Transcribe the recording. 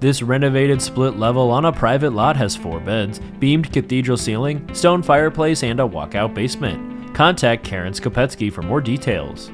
This renovated split level on a private lot has four beds, beamed cathedral ceiling, stone fireplace, and a walkout basement. Contact Karen Scopetski for more details.